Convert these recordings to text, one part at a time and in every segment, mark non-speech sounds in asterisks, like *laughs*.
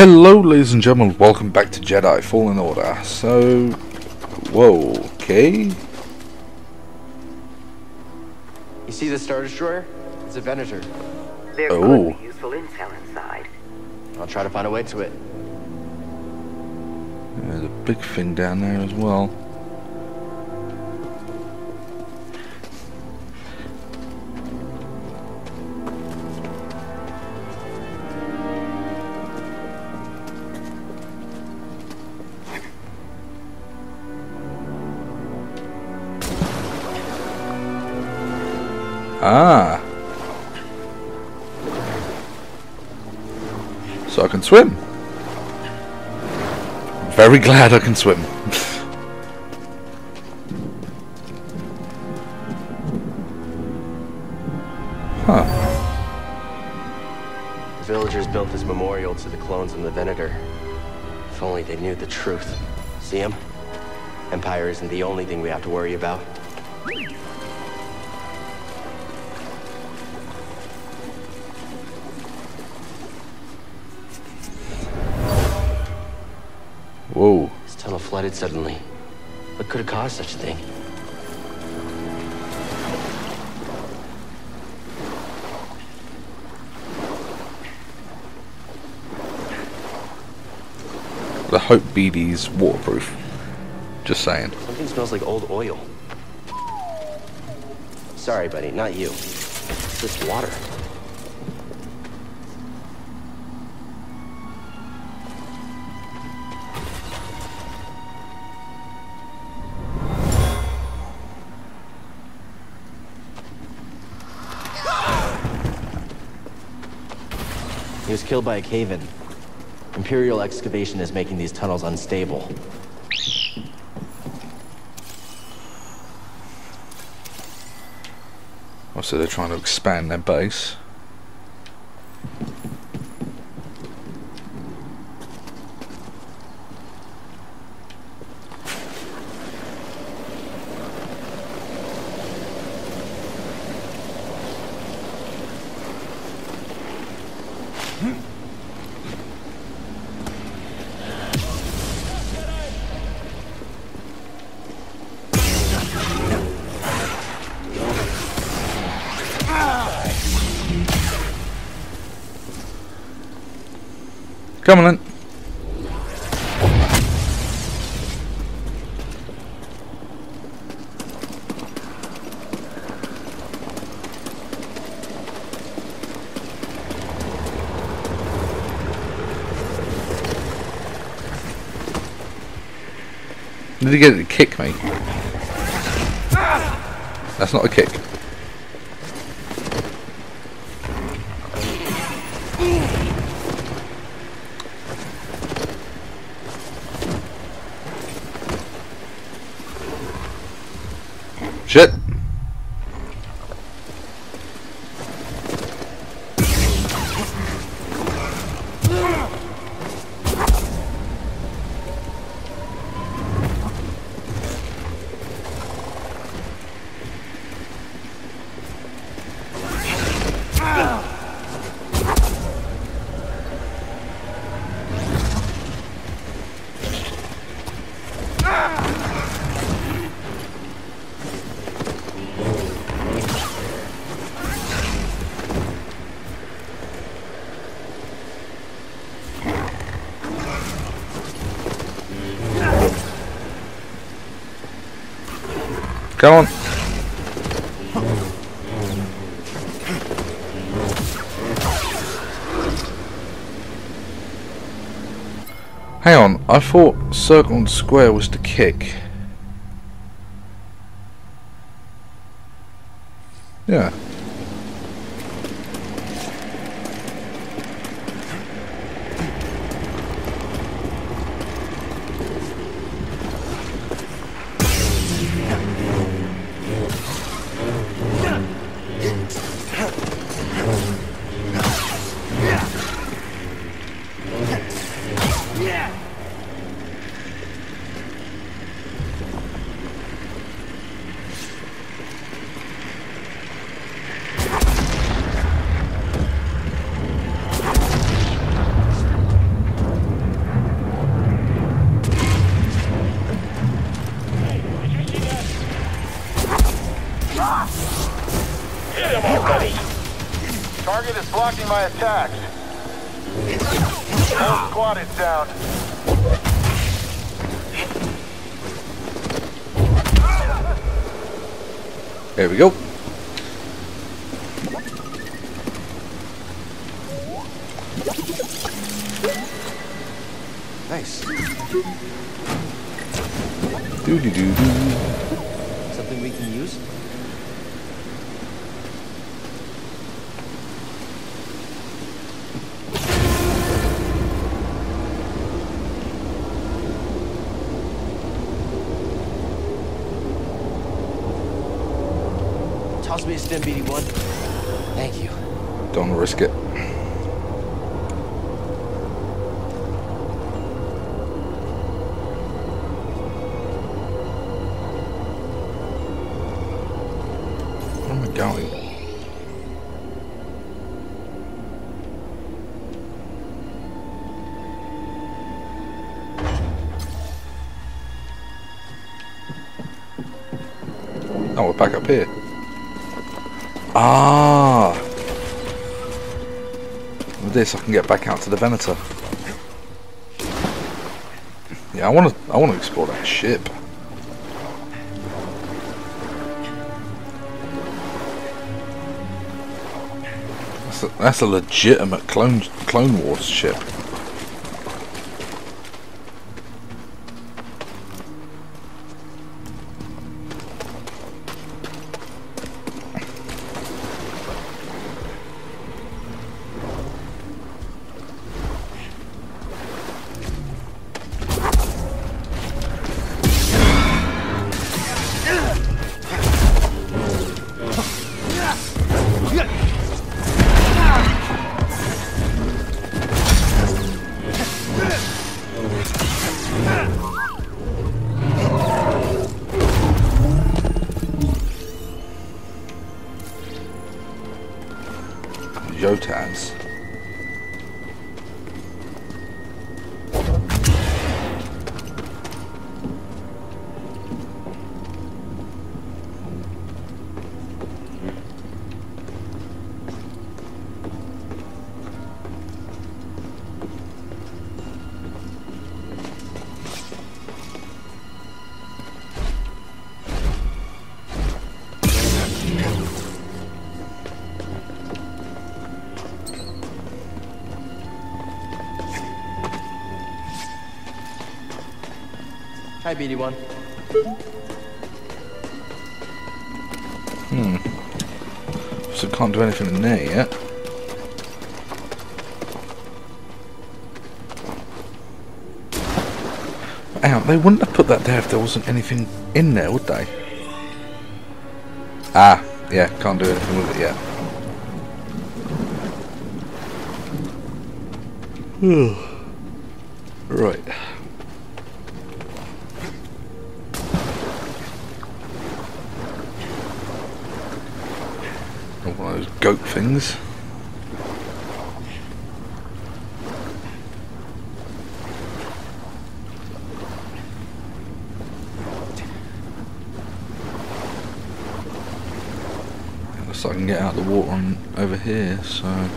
Hello ladies and gentlemen, welcome back to Jedi Fallen Order. So, whoa, okay. You see the Star Destroyer? It's a Venator. There Oh. could be useful intel inside. I'll try to find a way to it. There's a big thing down there as well. Ah. So I can swim. Very glad I can swim. *laughs* huh. The villagers built this memorial to the clones in the Venator. If only they knew the truth. See him? Empire isn't the only thing we have to worry about. Suddenly. What could have caused such a thing? The hope BD's waterproof. Just saying. Something smells like old oil. Sorry, buddy, not you. It's this water. Killed by a cave-in. Imperial excavation is making these tunnels unstable. Oh, so they're trying to expand their base. Did he get to kick me? That's not a kick. Shit. Come on. Hang on, I thought circle and square was to kick. Yeah. Doo doo doo doo. Something we can use? Toss me a stim, BD1. Thank you. Don't risk it. This, I can get back out to the Venator. Yeah, I want to. I want to explore that ship. That's a, that's a legitimate clone Clone Wars ship. Hi, BD1. So can't do anything in there yet. On, they wouldn't have put that there if there wasn't anything in there, would they? Ah, yeah, can't do anything with it yet. *sighs* right. Goat things. Like I can get out the water on over here, so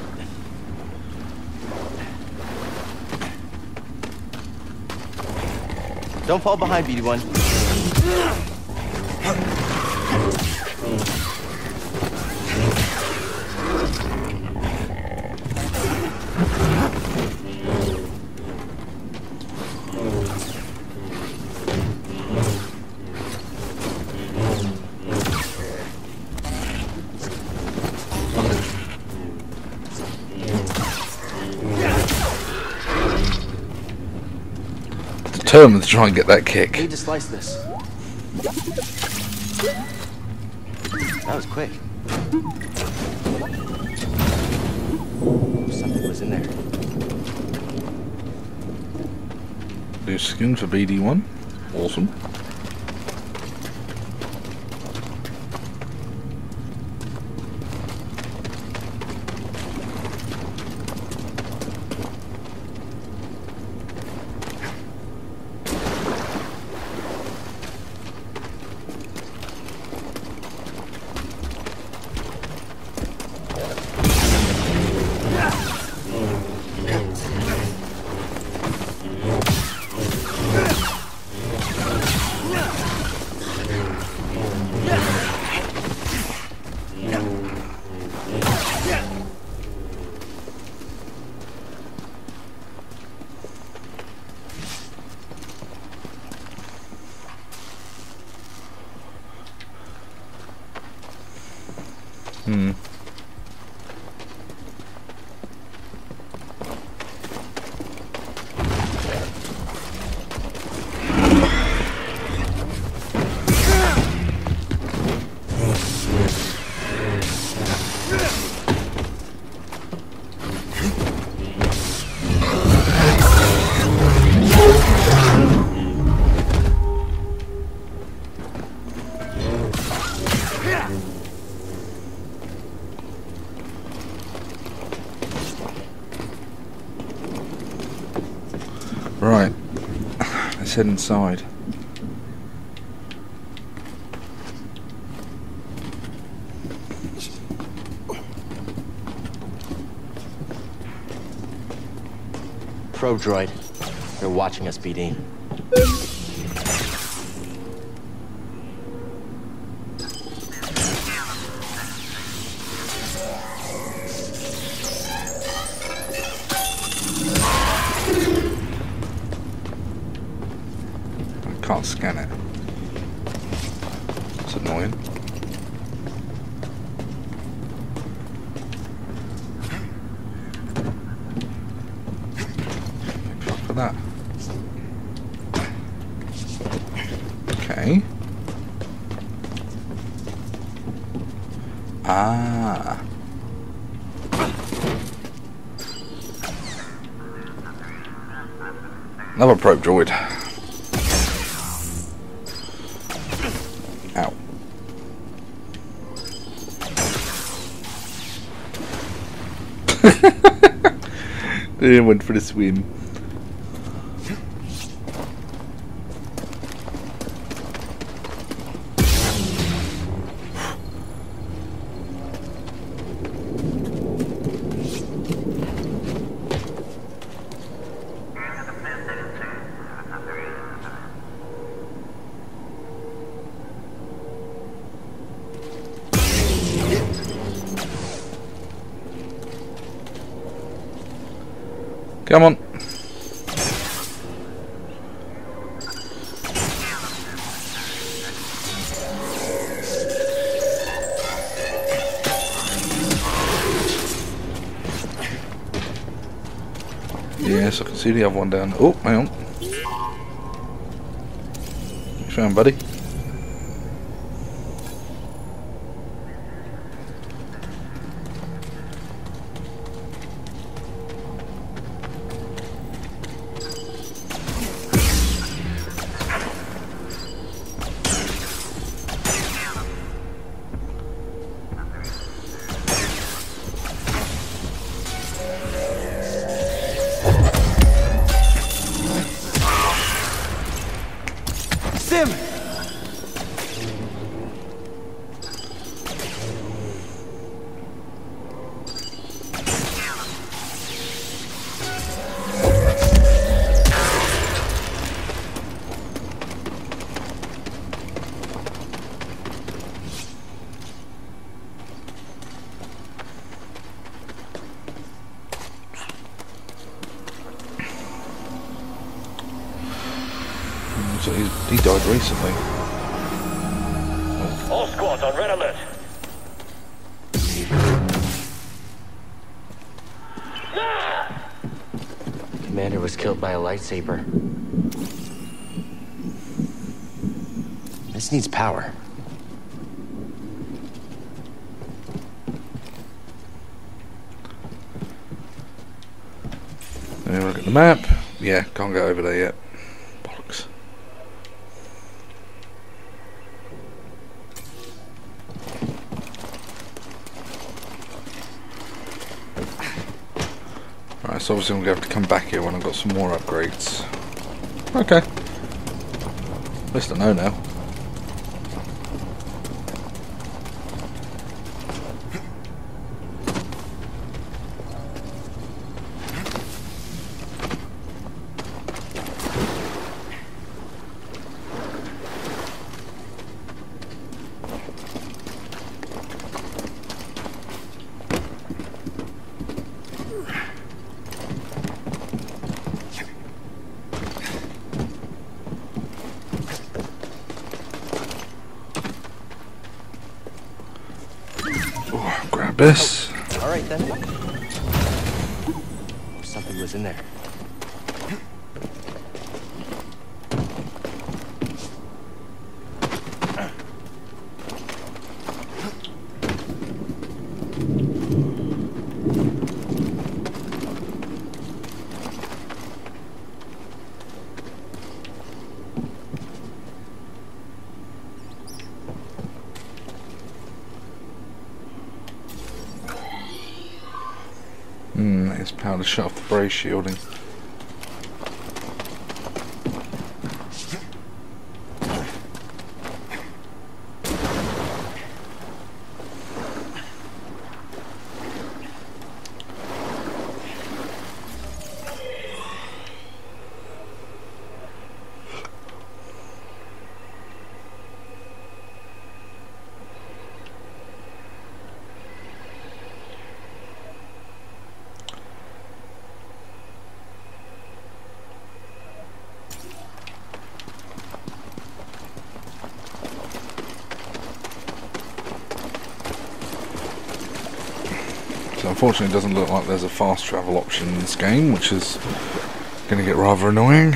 Don't fall behind, BD1. Determined to try and get that kick. Need to slice this. That was quick. Something was in there. New skin for BD1. Awesome. Let's head inside. Probe droid. They're watching us, BD. They went for the swim. See the other one down. Oh, hang on. You found, buddy? He died recently. All squads on red alert. Commander was killed by a lightsaber. This needs power. Let me look at the map. Yeah, can't go over there yet. Bollocks. Right, so obviously I'm going to have to come back here when I've got some more upgrades. Okay. At least I know now. Abyss. All right then. Something was in there. Hmm, it's power brace shielding. So unfortunately it doesn't look like there's a fast travel option in this game, which is going to get rather annoying.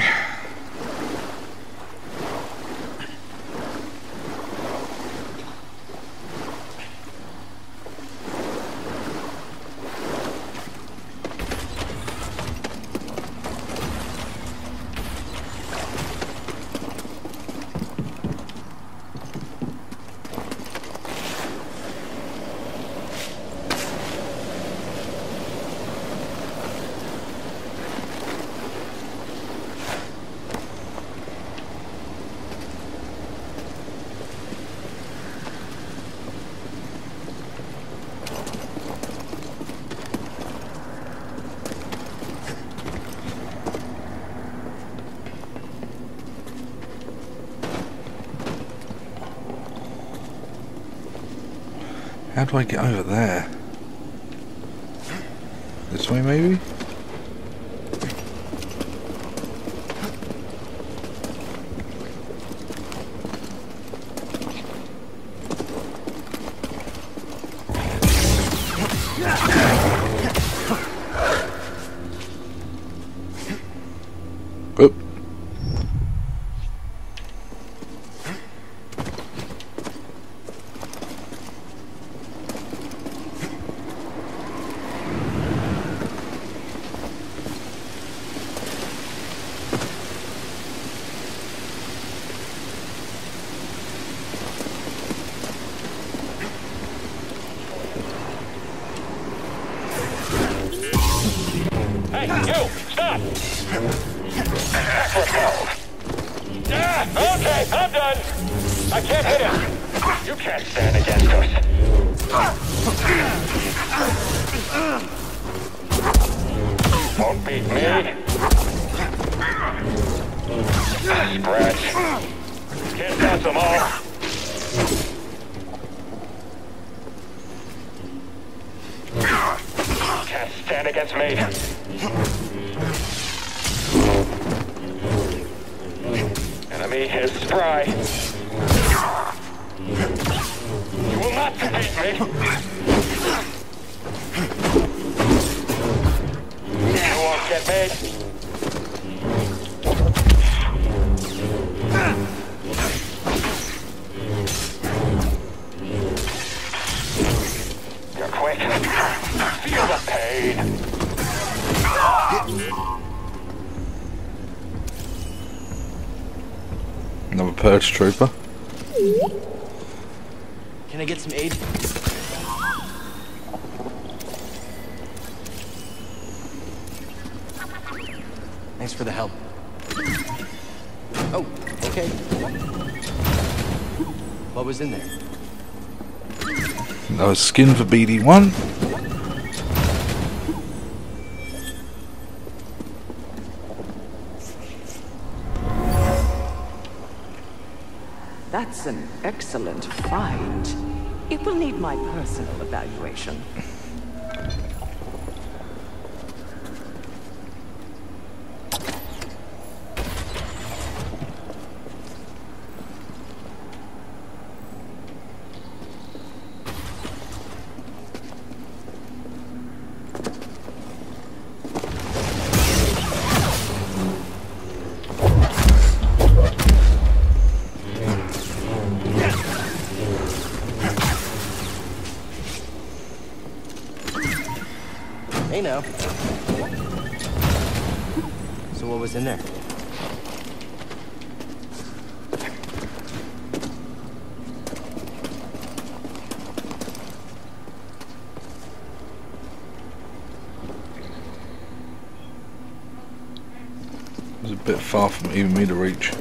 Do I get over there? This way maybe? Not *laughs* skin for BD1. That's an excellent find. It will need my personal evaluation. Hey now. So what was in there? It was a bit far from even me to reach.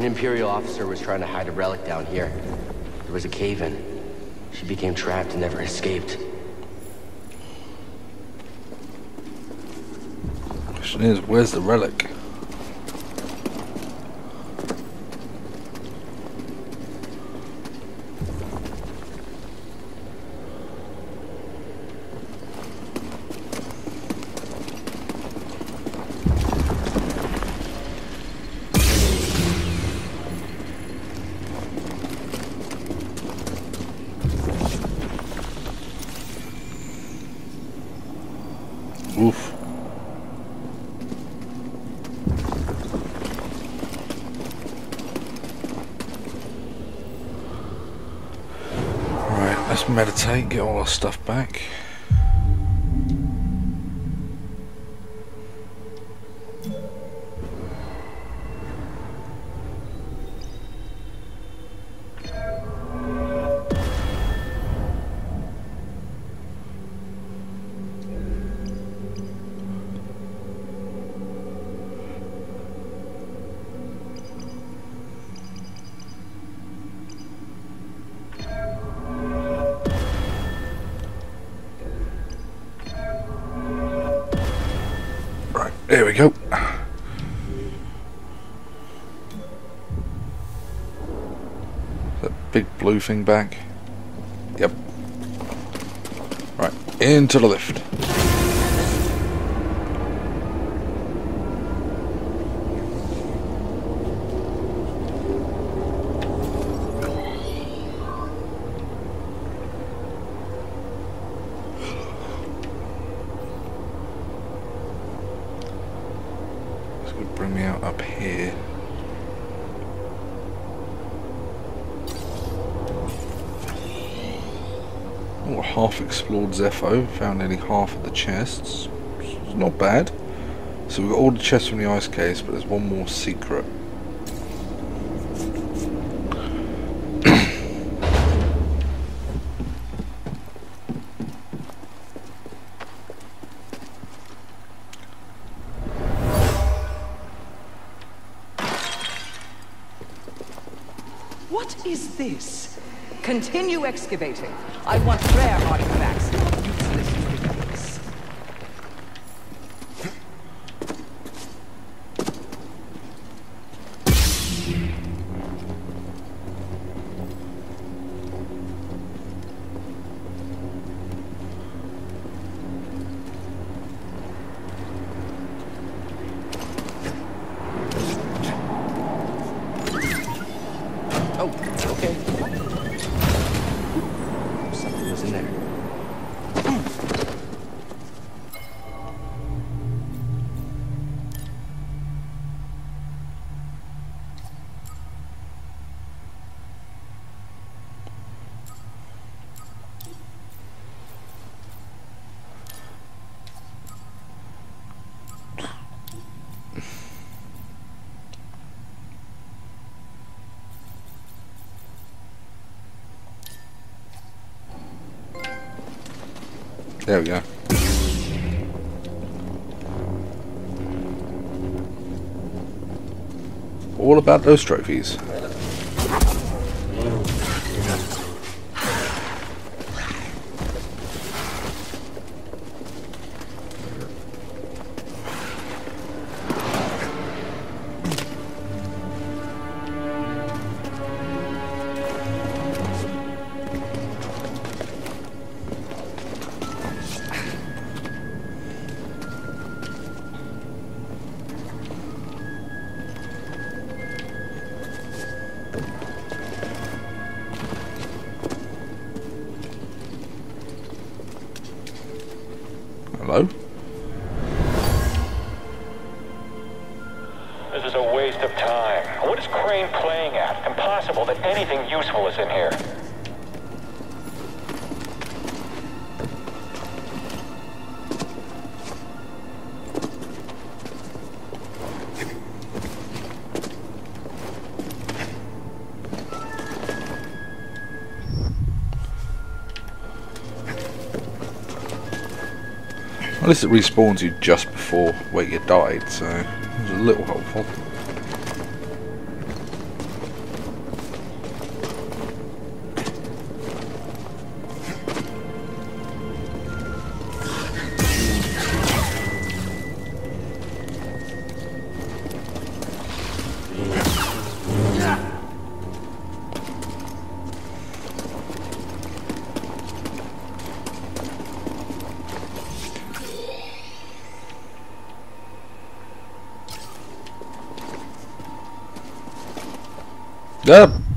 An Imperial officer was trying to hide a relic down here. There was a cave-in. She became trapped and never escaped. Question is, where's the relic? Oof. Right, let's meditate, get all our stuff back. There we go. That big blue thing back. Yep. Right, into the lift. This would bring me out up here. Oh, explored Zeffo. Found nearly half of the chests. It's not bad. So we've got all the chests from the ice case, but there's one more secret. What is this? Continue excavating. I want There we go. All about those trophies. in here. Unless it respawns you just before where you died, so it was a little helpful. Good.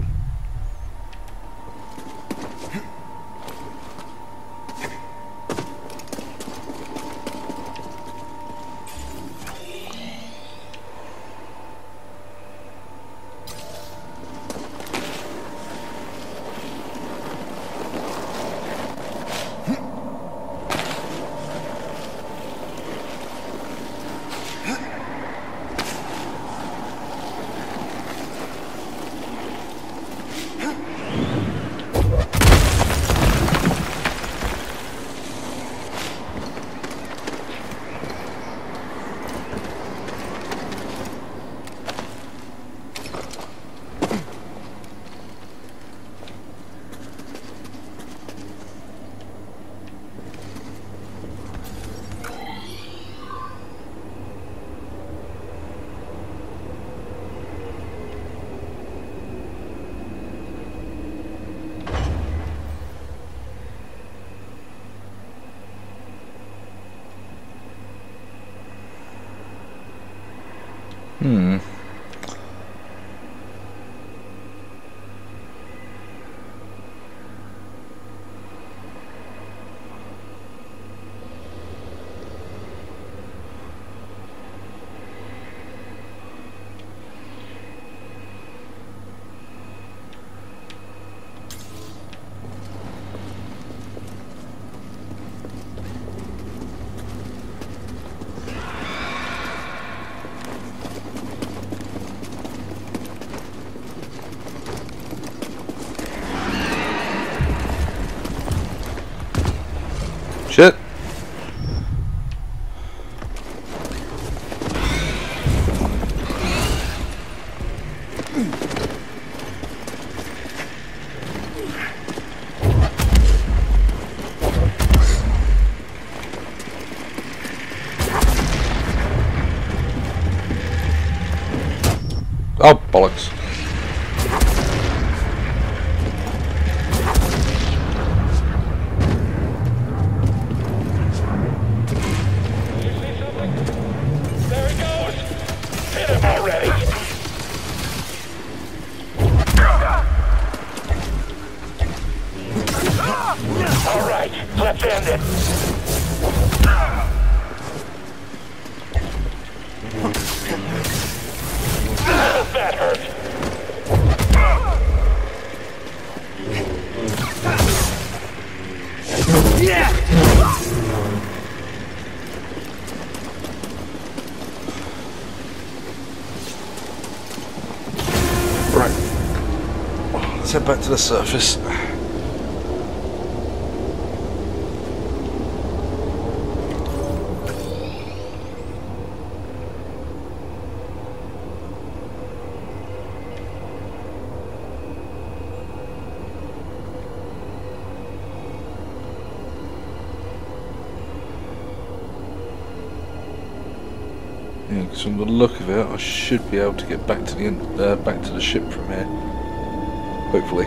get back to the surface. Yeah, because from the look of it, I should be able to get back to the uh, back to the ship from here. Hopefully.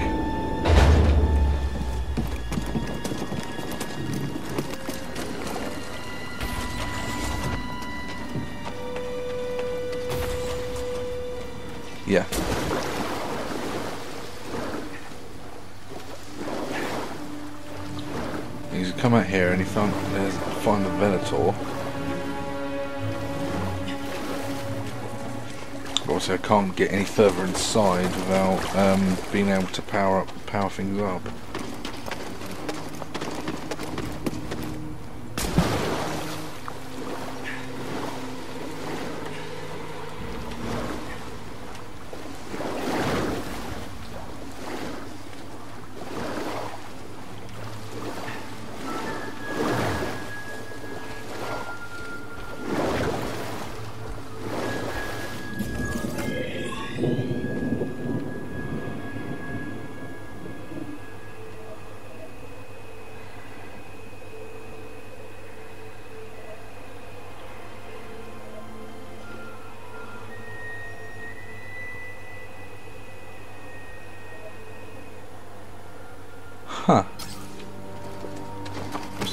Yeah. He's come out here and he found uh, there's find the Venator. Obviously, I can't get any further inside without um, being able to power up, power things up.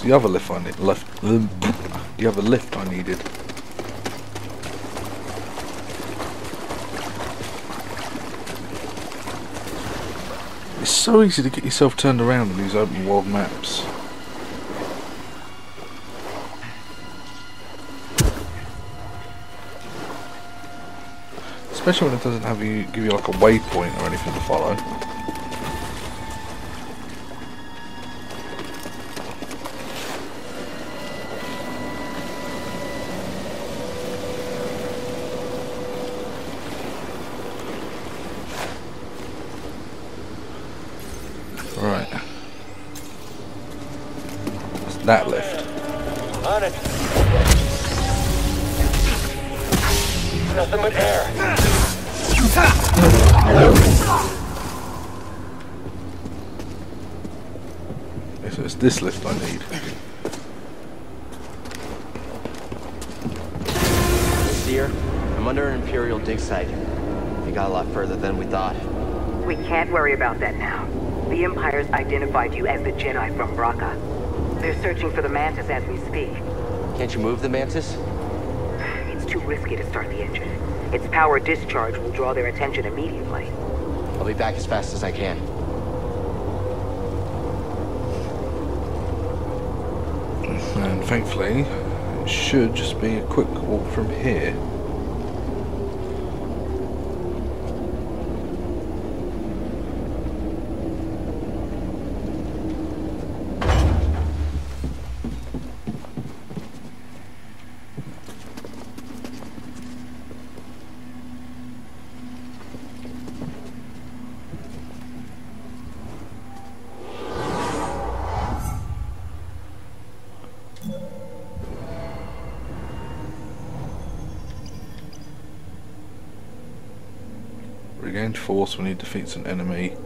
The other lift I need? Left. The, the other lift I needed. It's so easy to get yourself turned around in these open world maps. Especially when it doesn't have you give you like a waypoint or anything to follow. That lift. On it. Nothing but air. So it's this lift I need. Cere, I'm under an Imperial dig site. We got a lot further than we thought. We can't worry about that now. The Empire's identified you as the Jedi from Bracca. They're searching for the Mantis as we speak. Can't you move the Mantis? It's too risky to start the engine. Its power discharge will draw their attention immediately. I'll be back as fast as I can. And thankfully, it should just be a quick walk from here. Regained force when he defeats an enemy.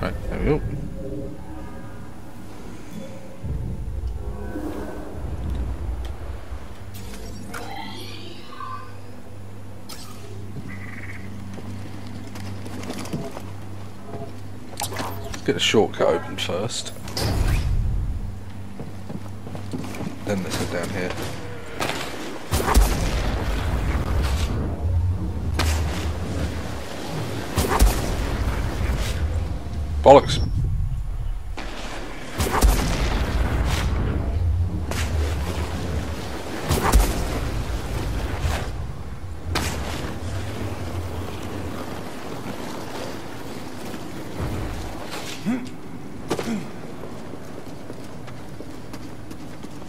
Right, there we go. Let's get a shortcut open first. Then let's head down here. Bollocks!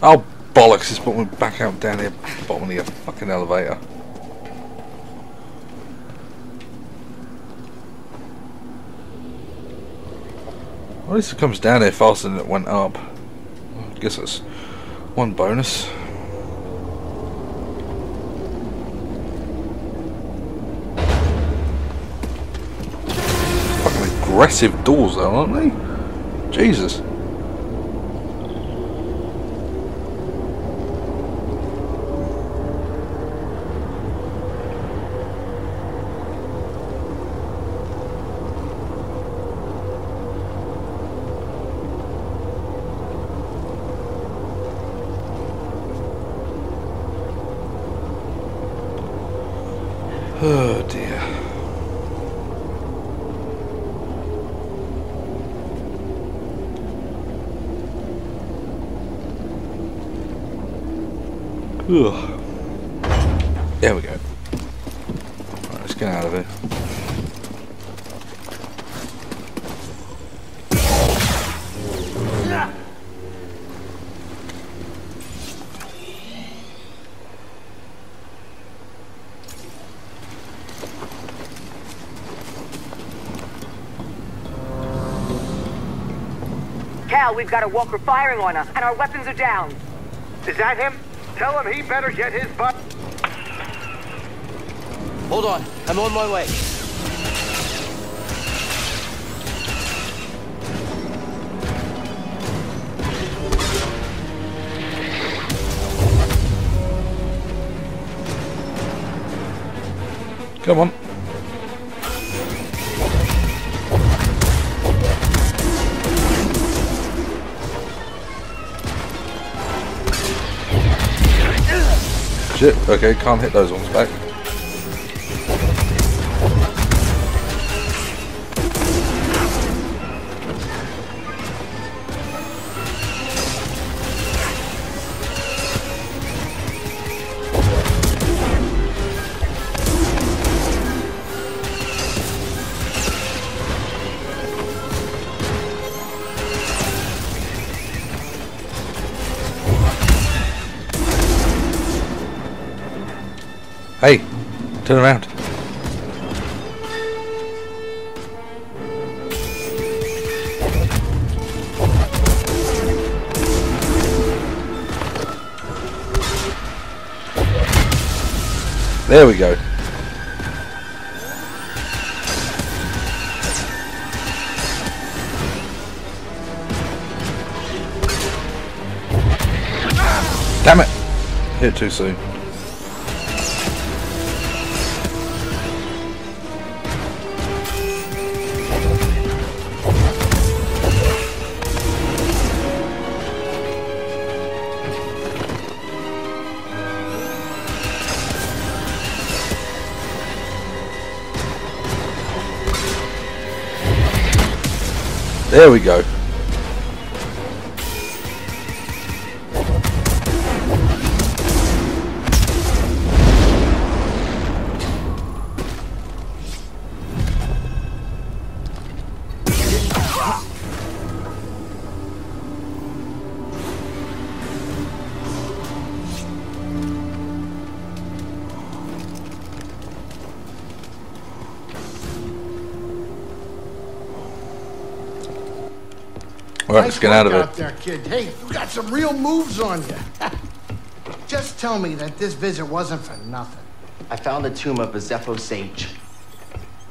Oh It's put me back out down here, bottom of the fucking elevator. At least it comes down here faster than it went up. I guess that's one bonus. Fucking aggressive doors though, aren't they? Jesus. There we go. Right, let's get out of here. Cal, we've got a walker firing on us, and our weapons are down. Is that him? Tell him he better get his butt. Hold on. I'm on my way. Come on. Shit, okay, can't hit those ones back. Turn around. There we go. Damn it! Hit too soon. There we go. Get out of work here. out there, kid. Hey, you got some real moves on you. *laughs* Just tell me that this visit wasn't for nothing. I found the tomb of a Zeffo sage.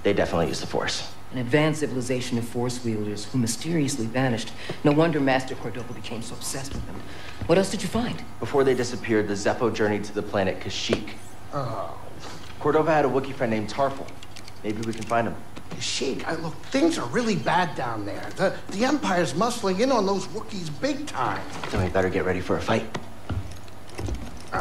They definitely used the Force. An advanced civilization of force wielders who mysteriously vanished. No wonder Master Cordova became so obsessed with them. What else did you find? Before they disappeared, the Zeffo journeyed to the planet Kashyyyk. Oh, Cordova had a Wookiee friend named Tarful. Maybe we can find him. Sheik, I, look, things are really bad down there. The, the Empire's muscling in on those Wookiees big time. Then we better get ready for a fight. *sighs*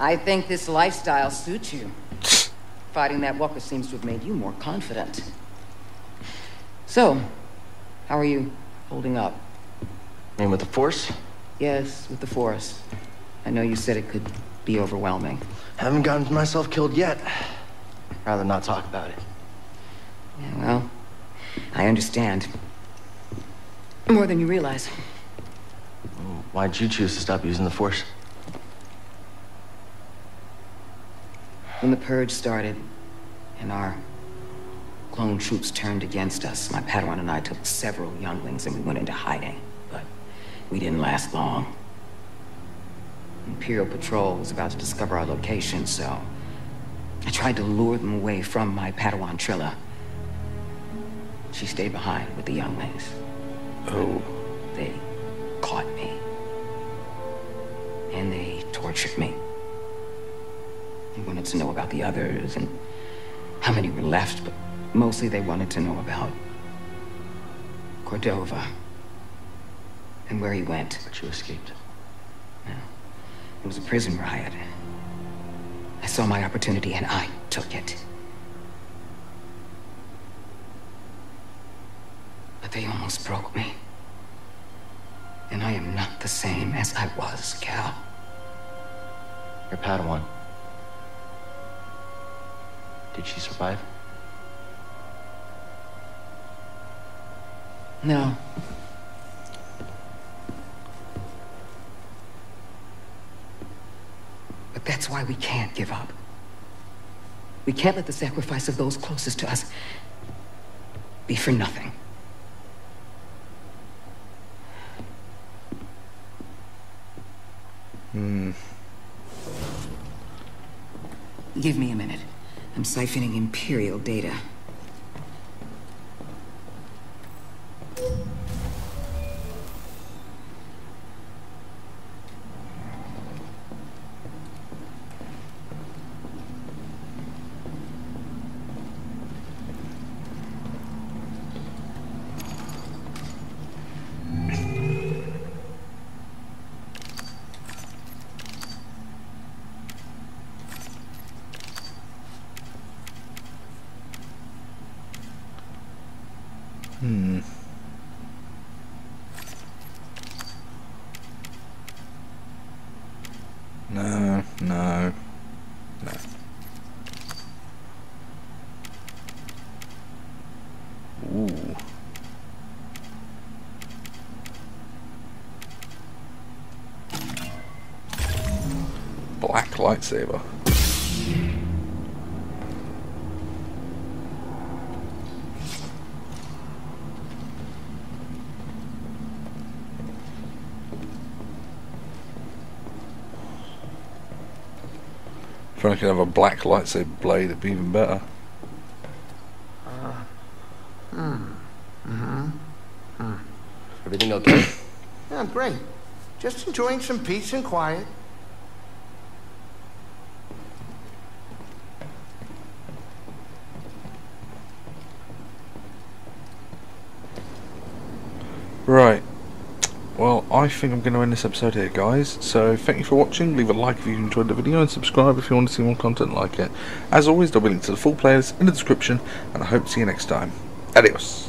I think this lifestyle suits you. *sighs* Fighting that walker seems to have made you more confident. So, how are you holding up? I mean, with the Force, Yes, with the Force. I know you said it could be overwhelming. haven't gotten myself killed yet. Rather not talk about it. Yeah, well, I understand. More than you realize. Why'd you choose to stop using the Force? When the purge started and our clone troops turned against us, my Padawan and I took several younglings and we went into hiding. But we didn't last long. Imperial Patrol was about to discover our location, so I tried to lure them away from my Padawan Trilla. She stayed behind with the younglings. Oh, They caught me. And they tortured me. They wanted to know about the others and how many were left, but mostly they wanted to know about Cordova and where he went. But you escaped. It was a prison riot. I saw my opportunity and I took it. But they almost broke me. And I am not the same as I was, Cal. Your Padawan. Did she survive? No. That's why we can't give up. We can't let the sacrifice of those closest to us be for nothing. Hmm. Give me a minute. I'm siphoning Imperial data. Hmm. No, no, no. Ooh. Black lightsaber. If I could have a black lightsaber blade, it'd be even better. Uh, hmm, hmm, hmm. Everything okay? *coughs* Yeah, great. Just enjoying some peace and quiet. Right. Well, I think I'm going to end this episode here, guys. So, thank you for watching. Leave a like if you enjoyed the video and subscribe if you want to see more content like it. As always, there'll be links to the full playlist in the description, and I hope to see you next time. Adios.